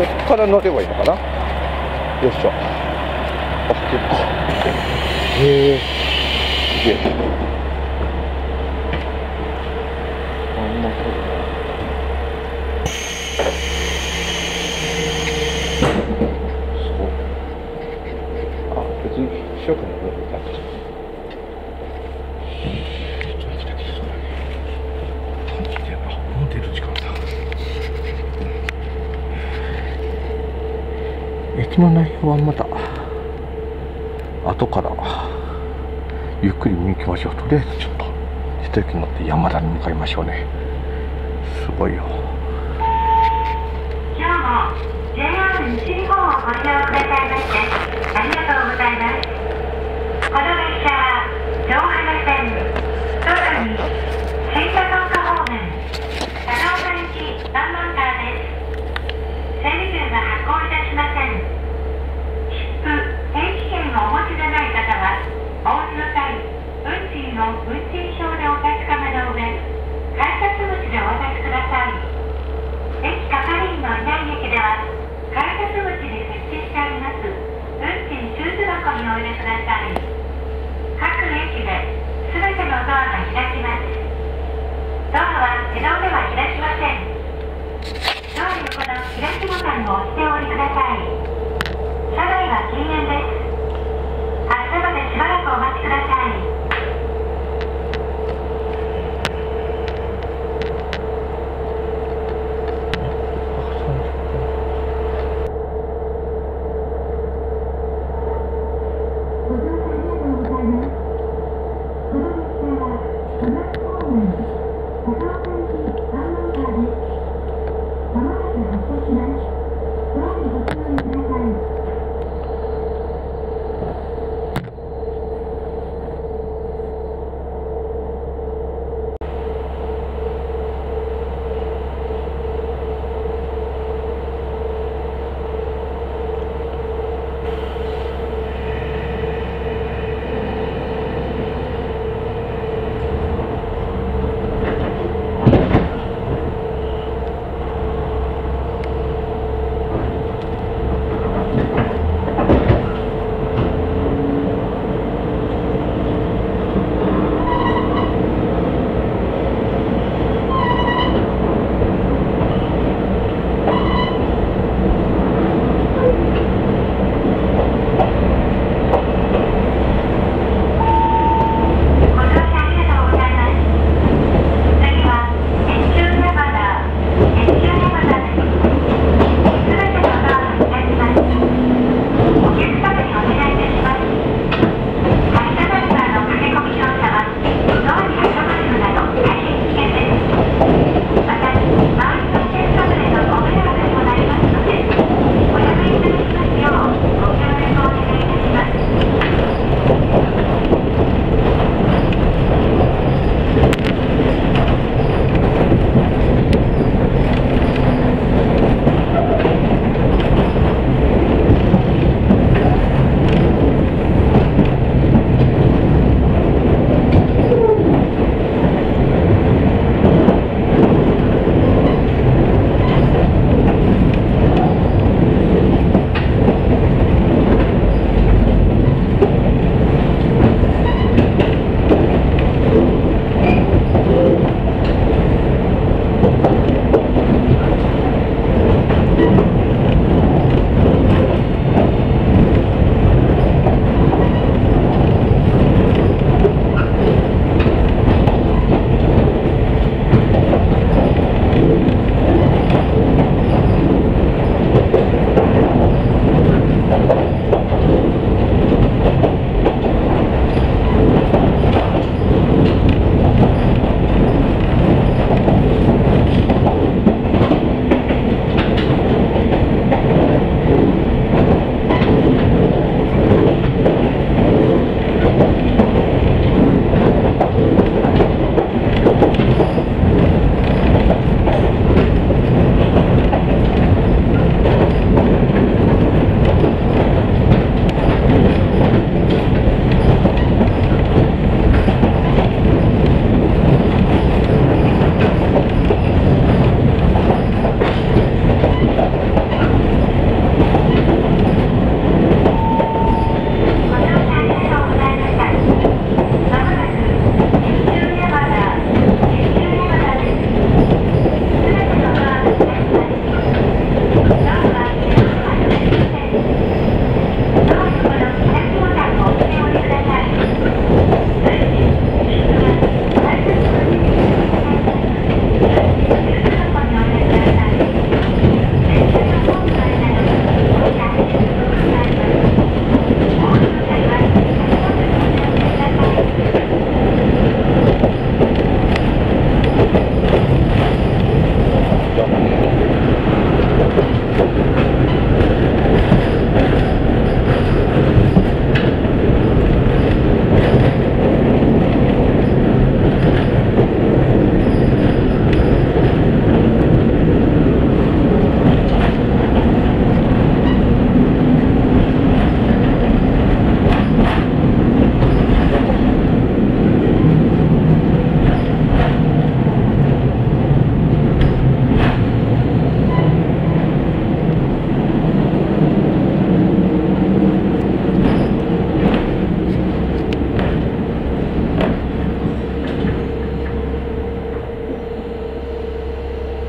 こっから乗ればいいのかな？よいしょ。あ結構。へえすげえあんまそうそうあ別に近くに乗るだけじゃ来た来た来た来てあもう出る時間だ駅の内容はまた後からゆっくり見に行きましょう。とりあえずちょっと一駅乗って山田に向かいましょうね。すごいよ。今日も JR 西日本をご利用くださいましてありがとうございます。この列車は上原線戸田に新田東方面長岡行きワンマンカーです。整理券が発行いたしません。にもしておりください。車内は禁煙です。明日までしばらくお待ちください。